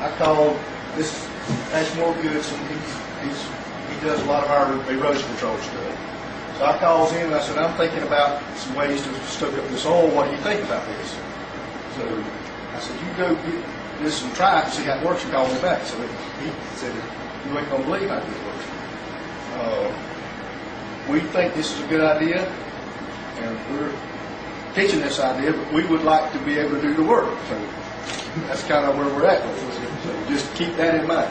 I called this Ashmore Goodson, he's, he's, he does a lot of our erosion control stuff. So I calls him and I said, I'm thinking about some ways to stoke up this oil, what do you think about this? So I said, you go get this and try it and see how it works, and call me back. So he said, you ain't gonna believe how this works. Uh, we think this is a good idea, and we're pitching this idea, but we would like to be able to do the work. So that's kind of where we're at. So just keep that in mind.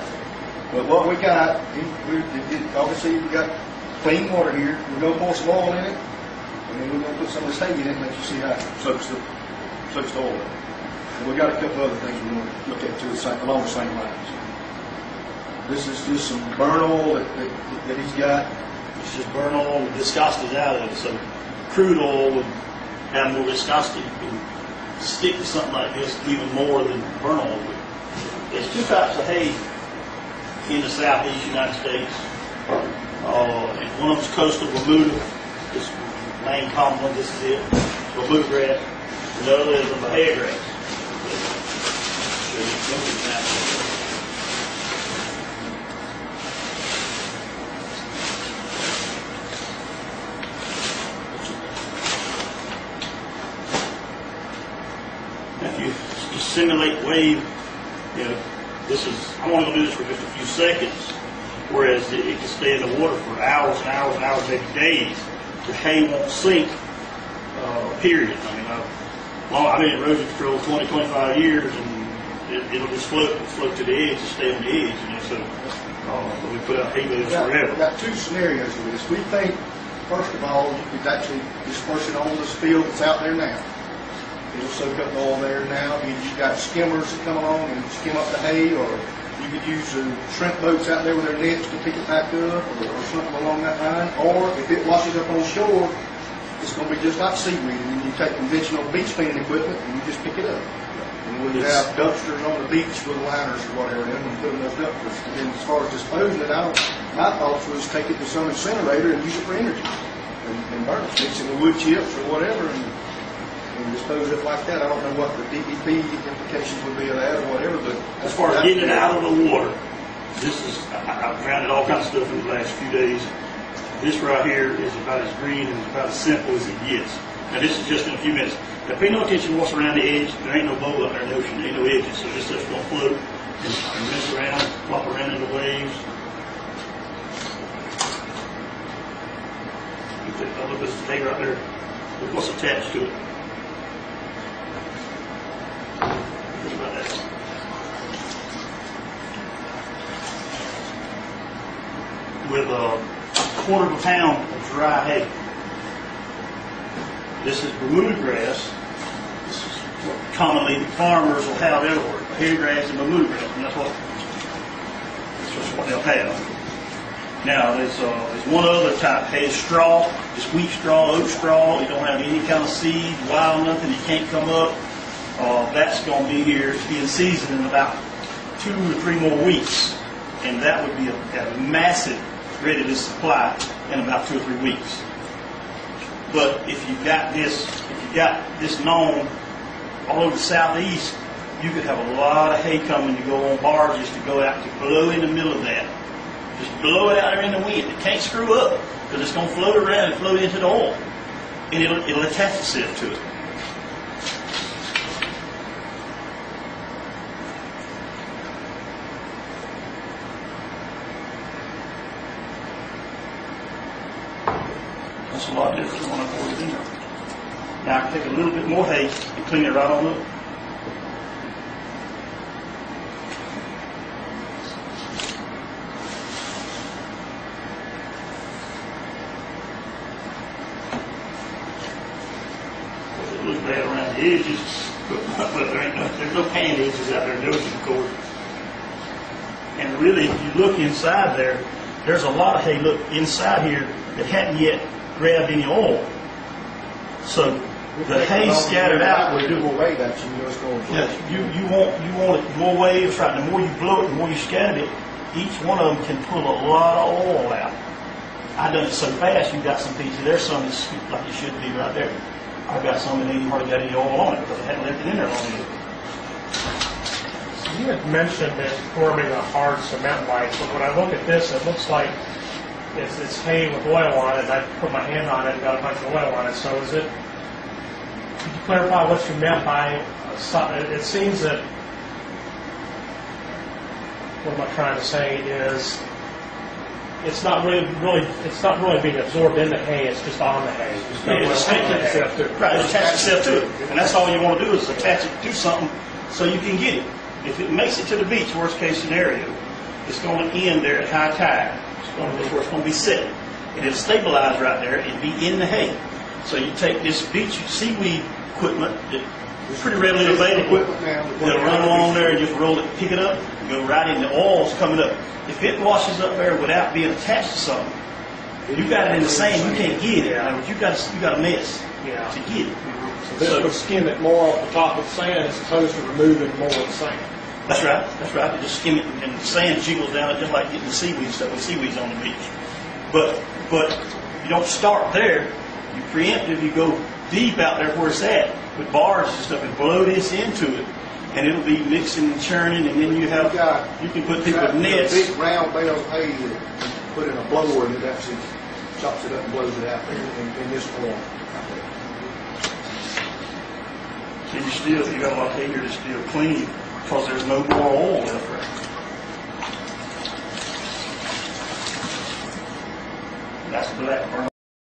But what we got, we, we, it- it- obviously we got clean water here. We're gonna pour some oil in it, and then we're gonna put some of this hay in it and let you see how it soaks the, soaks the oil. And we got a couple other things we're going to look at too, along the same lines. This is just some burn oil that, that, that he's got. It's just burn oil with viscosity out of it, so crude oil would have more viscosity. You can stick to something like this even more than burn oil would. There's two types of hay in the southeast United States. Uh, and one of them's coastal Bermuda, this main common one, this is it, Bermuda grass. And the other is the Bahia grass. If you simulate wave, you know, this is, I'm only gonna do this for just a few seconds, whereas it, it can stay in the water for hours and hours and hours, maybe days. The hay won't sink, uh, period. I mean, I've, well, I've been in erosion control 20, 25 years, and it, it'll just float, float to the edge, just stay on the edge, you know, so, uh, we put out hay bales forever. got two scenarios of this. We think, first of all, you could actually disperse it on this field that's out there now. It'll soak up the oil there now. You- You've got skimmers that come along and skim up the hay, or you could use the shrimp boats out there with their nets to pick it back up, or, or something along that line. Or if it washes up on shore, it's gonna be just like seaweed, and you take conventional beach cleaning equipment and you just pick it up. And we would Yes. have dumpsters on the beach with liners or whatever, in them, and put in those dumpsters. And then as far as disposing it out, my thoughts was take it to some incinerator and use it for energy. And, and burn it, mix it with wood chips or whatever, and, and dispose it like that. I don't know what the DEP implications would be of that or whatever, but. As far as getting it out of the water, this is, I- I've found it all kinds of stuff in the last few days. This right here is about as green and about as simple as it gets. Now, this is just in a few minutes. Now, pay no attention to what's around the edge. There ain't no bowl up there in the ocean. There ain't no edges, so this stuff's gonna float and mess around, flop around in the waves. You take a little bit of thing right there. Look what's attached to it. Think about that. with a quarter of a pound of dry hay. This is Bermuda grass. This is what commonly farmers will have everywhere, hay grass and Bermuda grass, and that's what, that's just what they'll have. Now, there's, uh, there's one other type, hay straw, It's wheat straw, oat straw, you don't have any kind of seed, wild, nothing, it can't come up. Uh, that's gonna be here, it's being seasoned in about two or three more weeks. And that would be a, a massive ready to supply in about two or three weeks. But if you got this, if you got this known all over the southeast, you could have a lot of hay coming to go on barges to go out to blow in the middle of that. Just blow it out there in the wind. It can't screw up because it's going to float around and float into the oil. And it'll, it'll attach itself to it. Lot it in there. Now I can take a little bit more hay and clean it right on up. It looks bad around the edges, but, but there ain't no, there's no pan edges out there in the ocean, of course. And really, if you look inside there, there's a lot of hay, look, inside here that hadn't yet grabbed any oil. So the hay scattered out We do away that, you know, it's going. Yes, you, you want, you want it more waves, right, the more you blow it, the more you scatter it, each one of them can pull a lot of oil out. I done it so fast, you got some pieces, there's some that's scooped like it should be right there. I've got some that ain't hardly got any oil on it, because I hadn't left it in there long enough. you had mentioned it forming a hard cement light, but when I look at this, it looks like it's, it's hay with oil on it, I put my hand on it and got a bunch of oil on it, so is it, could you clarify what you meant by, uh, it it seems that, what am I trying to say is, it's not really, really, it's not really being absorbed in the hay, it's just on the hay. It's on the itself to it. Right, it attaches itself to it. And that's all you want to do is attach it to something so you can get it. If it makes it to the beach, worst case scenario, it's going to end there at high tide. It's going to, where it's going to be set. And it'll stabilize right there and be in the hay. So you take this beach seaweed equipment that is pretty readily available. Equipment now. They'll run along there and just roll it, pick it up, go right in. The oil's coming up. If it washes up there without being attached to something, you got it in the sand, you can't get it. In other words, you got, you got a mess Yeah. to get it. So this would skim it more off the top of the sand as opposed to removing more of the sand. That's right, that's right. You just skim it and the sand jiggles down it just like getting the seaweed stuff with seaweeds on the beach. But, but you don't start there. You preemptive, you go deep out there where it's at with bars and stuff and blow this into it. And it'll be mixing and churning and then you have, got- you can put people with nets. Big round bale of hay that put in a blower and it actually chops it up and blows it out there in, in this form. So you still, you got a lot of hay here that's still clean because there's no more oil left there. That's black